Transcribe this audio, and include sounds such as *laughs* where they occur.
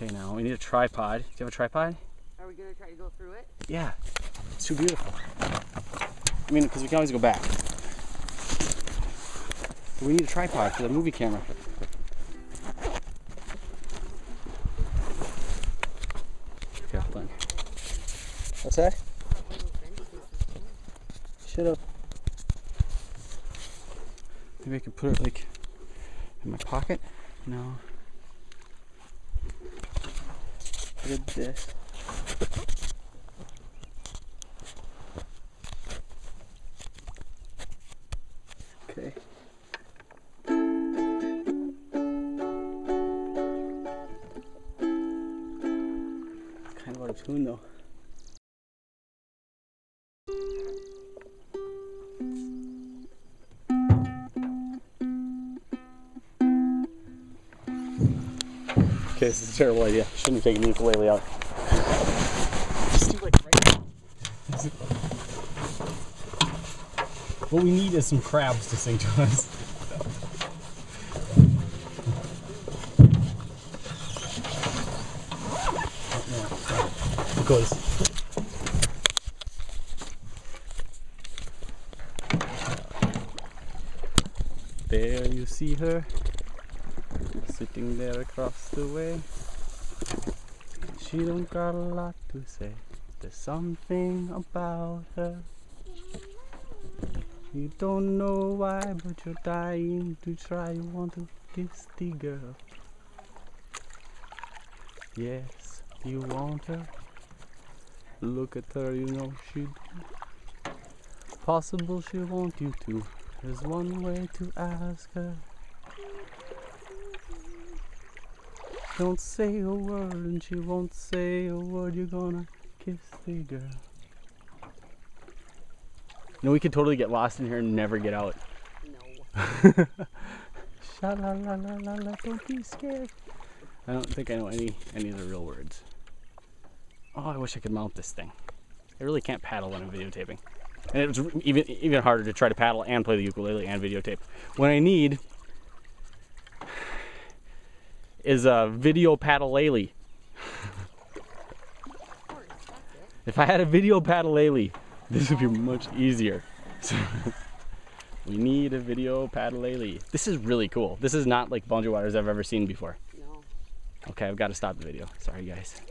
Okay, now we need a tripod. Do you have a tripod? Are we gonna try to go through it? Yeah. It's too beautiful. I mean, because we can always go back. But we need a tripod for the movie camera. Okay, hold on. What's that? Shut up. Maybe I could put it like in my pocket. No. At this. Okay. Kind of out of tune though. Okay, this is a terrible idea. Shouldn't have taken the ukulele out. Just do like right now. What we need is some crabs to sing to us. Goes. There you see her, sitting there across the way. She don't got a lot to say. There's something about her. You don't know why, but you're dying to try. You want to kiss the girl. Yes, you want her. Look at her, you know she. Possible she want you to. There's one way to ask her. Don't say a word and she won't say a word. You're gonna kiss the girl. No, we could totally get lost in here and never get out. No. Sha la la la la la, don't be scared. I don't think I know any any of the real words. Oh, I wish I could mount this thing. I really can't paddle when I'm videotaping. And it was even even harder to try to paddle and play the ukulele and videotape. What I need is a video it. If I had a video paddle-lele, this would be much easier. So *laughs* we need a video paddle-lele. This is really cool. This is not like bungee waters I've ever seen before. No. Okay, I've got to stop the video. Sorry, guys.